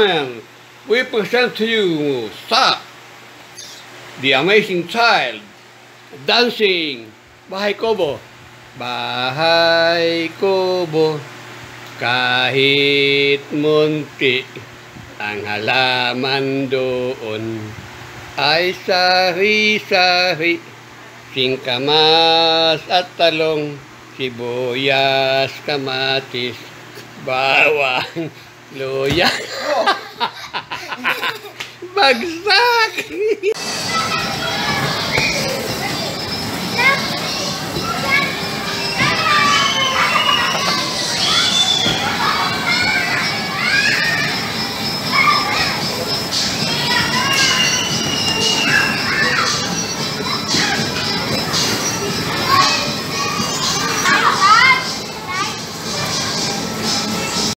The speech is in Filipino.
gentlemen, we present to you Sa, the amazing child, dancing, Bahay Kobo. Bahay Kobo, kahit munti, ang halaman doon ay sari-sari, singkamas at talong, sibuyas, kamatis, bawang, luya. Bagsak!